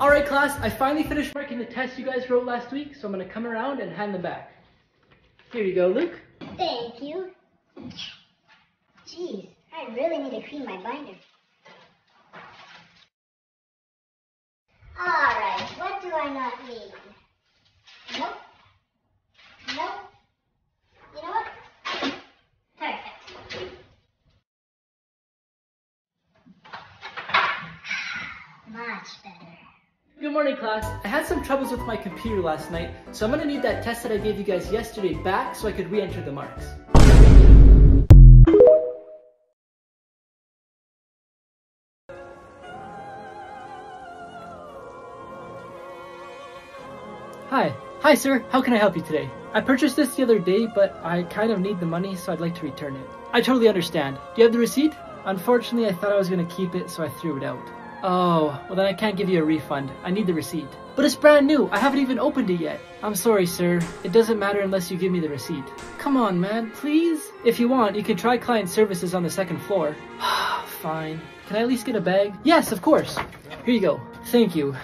Alright class, I finally finished marking the tests you guys wrote last week, so I'm gonna come around and hand them back. Here you go, Luke. Thank you. Jeez, I really need to clean my binder. Alright, what do I not need? Nope. Nope. You know what? Perfect. Ah, much better. Good morning class. I had some troubles with my computer last night, so I'm gonna need that test that I gave you guys yesterday back so I could re-enter the marks. Hi. Hi, sir. How can I help you today? I purchased this the other day, but I kind of need the money, so I'd like to return it. I totally understand. Do you have the receipt? Unfortunately, I thought I was to keep it, so I threw it out. Oh, well then I can't give you a refund. I need the receipt. But it's brand new. I haven't even opened it yet. I'm sorry, sir. It doesn't matter unless you give me the receipt. Come on, man. Please? If you want, you can try client services on the second floor. Fine. Can I at least get a bag? Yes, of course. Here you go. Thank you.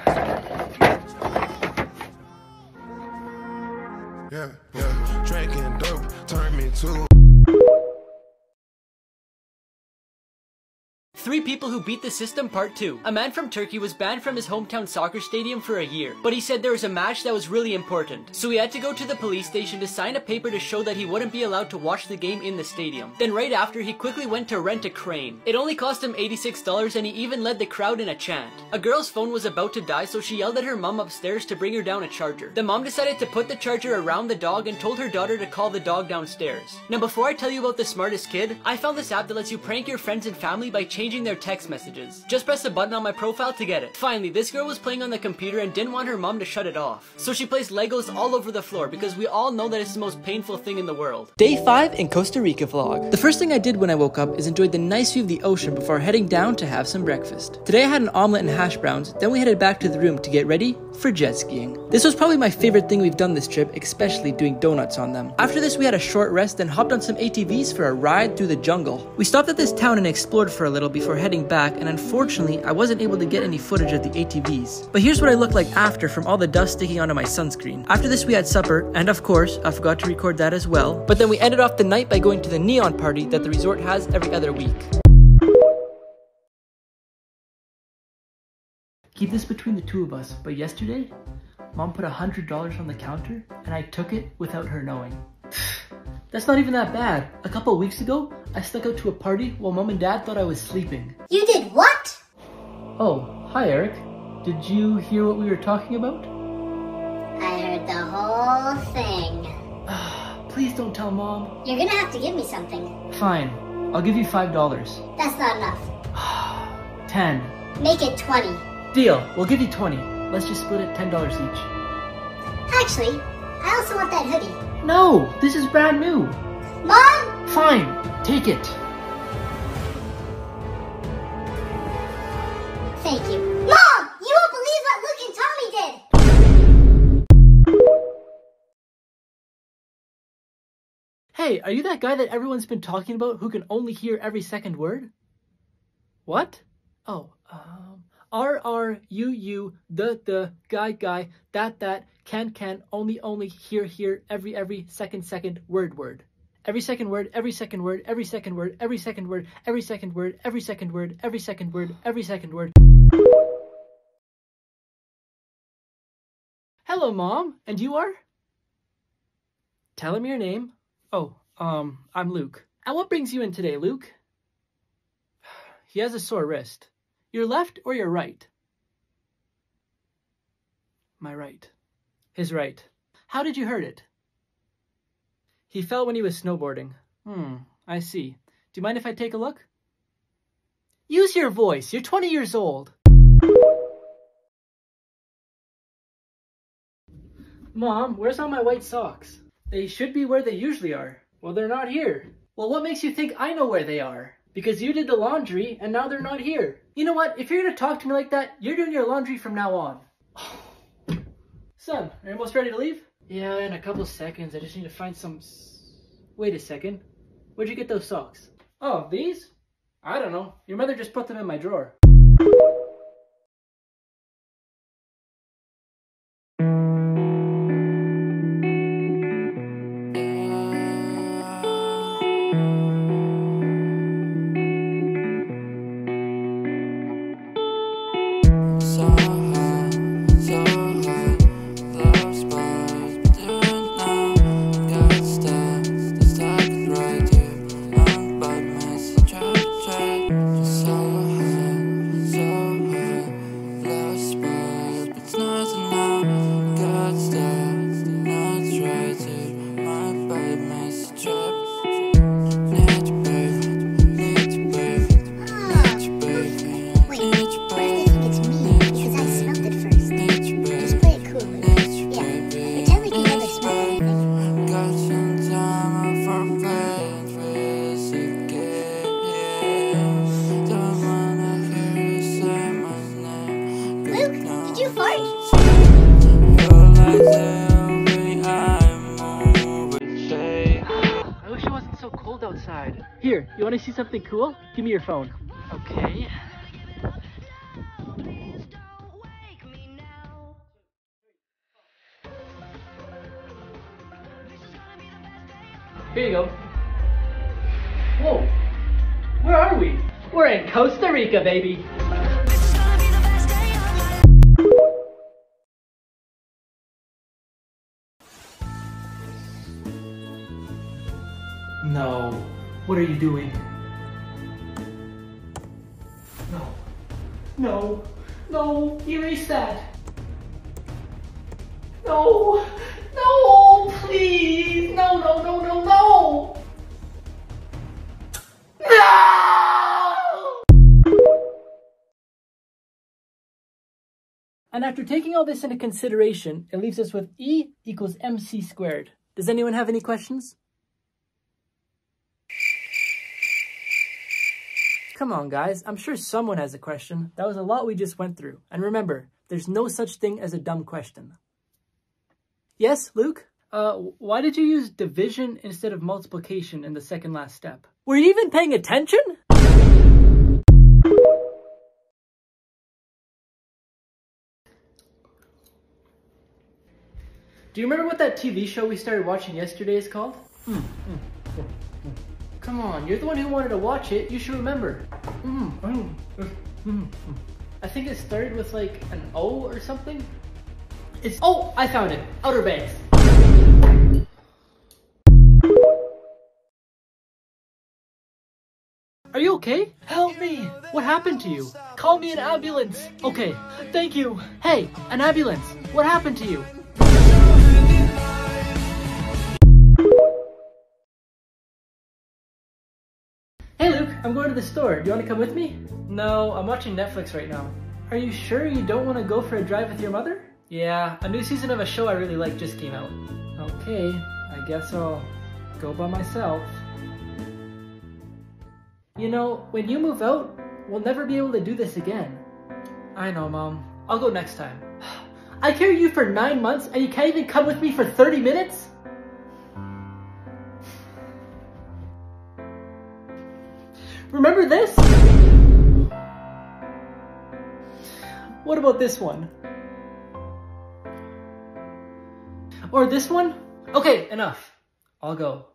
Yeah, yeah. Drinking dope turned me to Three People Who Beat the System Part 2. A man from Turkey was banned from his hometown soccer stadium for a year, but he said there was a match that was really important. So he had to go to the police station to sign a paper to show that he wouldn't be allowed to watch the game in the stadium. Then right after, he quickly went to rent a crane. It only cost him $86 and he even led the crowd in a chant. A girl's phone was about to die, so she yelled at her mom upstairs to bring her down a charger. The mom decided to put the charger around the dog and told her daughter to call the dog downstairs. Now before I tell you about the smartest kid, I found this app that lets you prank your friends and family by changing their text messages. Just press a button on my profile to get it. Finally, this girl was playing on the computer and didn't want her mom to shut it off. So she placed Legos all over the floor because we all know that it's the most painful thing in the world. Day 5 in Costa Rica vlog. The first thing I did when I woke up is enjoyed the nice view of the ocean before heading down to have some breakfast. Today I had an omelet and hash browns, then we headed back to the room to get ready for jet skiing. This was probably my favorite thing we've done this trip, especially doing donuts on them. After this we had a short rest and hopped on some ATVs for a ride through the jungle. We stopped at this town and explored for a little before heading back and unfortunately I wasn't able to get any footage of the ATVs. But here's what I looked like after from all the dust sticking onto my sunscreen. After this we had supper and of course I forgot to record that as well. But then we ended off the night by going to the neon party that the resort has every other week. Keep this between the two of us, but yesterday, mom put a hundred dollars on the counter and I took it without her knowing. That's not even that bad. A couple of weeks ago, I snuck out to a party while mom and dad thought I was sleeping. You did what? Oh, hi Eric. Did you hear what we were talking about? I heard the whole thing. Please don't tell mom. You're gonna have to give me something. Fine, I'll give you five dollars. That's not enough. Ten. Make it 20. Deal, we'll give you twenty. Let's just split it ten dollars each. Actually, I also want that hoodie. No, this is brand new. Mom! Fine, take it. Thank you. Mom! You won't believe what Luke and Tommy did! Hey, are you that guy that everyone's been talking about who can only hear every second word? What? Oh, um, R R U U the the guy guy that that can can only only hear hear every every second second word word. Every second word, every second word, every second word, every second word, every second word, every second word, every second word, every second word. Hello, Mom. And you are? Tell him your name. Oh, um, I'm Luke. And what brings you in today, Luke? He has a sore wrist. Your left or your right? My right. His right. How did you hurt it? He fell when he was snowboarding. Hmm, I see. Do you mind if I take a look? Use your voice. You're 20 years old. Mom, where's all my white socks? They should be where they usually are. Well, they're not here. Well, what makes you think I know where they are? Because you did the laundry and now they're not here. You know what? If you're gonna talk to me like that, you're doing your laundry from now on. Son, are you almost ready to leave? Yeah, in a couple seconds. I just need to find some. Wait a second. Where'd you get those socks? Oh, these? I don't know. Your mother just put them in my drawer. Here, you want to see something cool? Give me your phone. Okay. Here you go. Whoa! Where are we? We're in Costa Rica, baby. No. What are you doing? No. No. No. Erase that. No. No. Please. No, no, no, no, no. No! And after taking all this into consideration, it leaves us with E equals mc squared. Does anyone have any questions? Come on, guys. I'm sure someone has a question. That was a lot we just went through. And remember, there's no such thing as a dumb question. Yes, Luke? Uh, why did you use division instead of multiplication in the second last step? Were you even paying attention? Do you remember what that TV show we started watching yesterday is called? Hmm, Come on, you're the one who wanted to watch it. You should remember. Mm. I think it started with like an O or something. It's oh, I found it. Outer Banks. Are you okay? Help me! What happened to you? Call me an ambulance. Okay, thank you. Hey, an ambulance. What happened to you? I'm going to the store. Do you want to come with me? No, I'm watching Netflix right now. Are you sure you don't want to go for a drive with your mother? Yeah, a new season of a show I really like just came out. Okay, I guess I'll go by myself. You know, when you move out, we'll never be able to do this again. I know, Mom. I'll go next time. I carried you for nine months and you can't even come with me for 30 minutes? Remember this? What about this one? Or this one? Okay, enough. I'll go.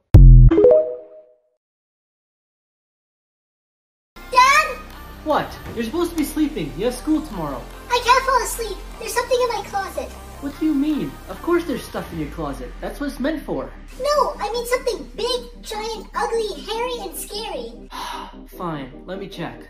Dad? What? You're supposed to be sleeping. You have school tomorrow. I can't fall asleep. There's something in my closet. What do you mean? Of course there's stuff in your closet. That's what it's meant for. No, I mean something big, giant, ugly, hairy, and scary. Fine, let me check.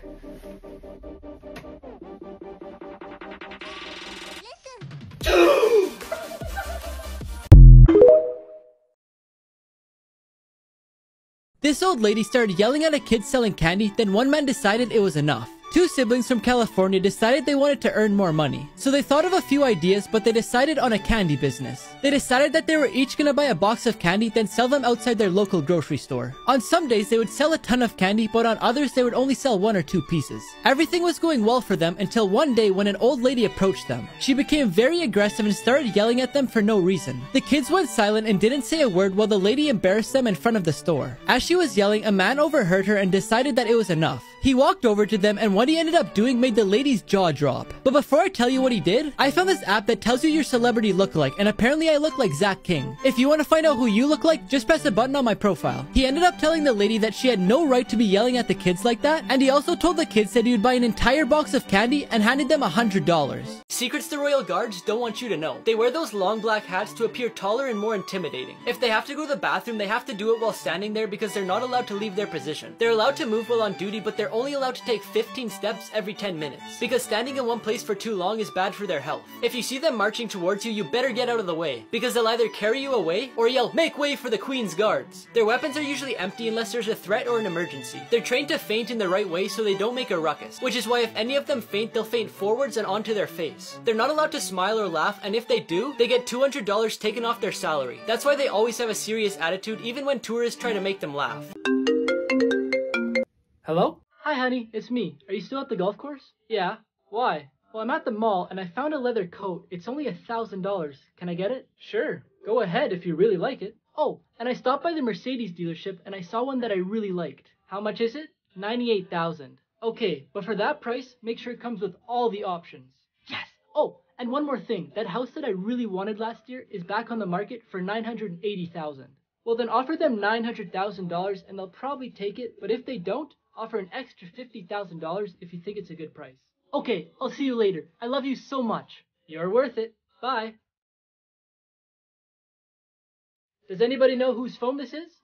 This old lady started yelling at a kid selling candy, then one man decided it was enough. Two siblings from California decided they wanted to earn more money. So they thought of a few ideas, but they decided on a candy business. They decided that they were each gonna buy a box of candy, then sell them outside their local grocery store. On some days, they would sell a ton of candy, but on others, they would only sell one or two pieces. Everything was going well for them until one day when an old lady approached them. She became very aggressive and started yelling at them for no reason. The kids went silent and didn't say a word while the lady embarrassed them in front of the store. As she was yelling, a man overheard her and decided that it was enough. He walked over to them and what he ended up doing made the lady's jaw drop. But before I tell you what he did, I found this app that tells you your celebrity lookalike and apparently I look like Zach King. If you want to find out who you look like, just press a button on my profile. He ended up telling the lady that she had no right to be yelling at the kids like that and he also told the kids that he would buy an entire box of candy and handed them a hundred dollars. Secrets the royal guards don't want you to know. They wear those long black hats to appear taller and more intimidating. If they have to go to the bathroom, they have to do it while standing there because they're not allowed to leave their position. They're allowed to move while on duty, but they're only allowed to take 15 steps every 10 minutes. Because standing in one place for too long is bad for their health. If you see them marching towards you, you better get out of the way. Because they'll either carry you away or yell, make way for the queen's guards. Their weapons are usually empty unless there's a threat or an emergency. They're trained to faint in the right way so they don't make a ruckus. Which is why if any of them faint, they'll faint forwards and onto their face. They're not allowed to smile or laugh, and if they do, they get $200 taken off their salary. That's why they always have a serious attitude even when tourists try to make them laugh. Hello? Hi honey, it's me. Are you still at the golf course? Yeah. Why? Well, I'm at the mall and I found a leather coat. It's only a thousand dollars. Can I get it? Sure. Go ahead if you really like it. Oh, and I stopped by the Mercedes dealership and I saw one that I really liked. How much is it? 98,000. Okay, but for that price, make sure it comes with all the options. Oh, and one more thing. That house that I really wanted last year is back on the market for 980,000. Well, then offer them $900,000 and they'll probably take it, but if they don't, offer an extra $50,000 if you think it's a good price. Okay, I'll see you later. I love you so much. You're worth it. Bye. Does anybody know whose phone this is?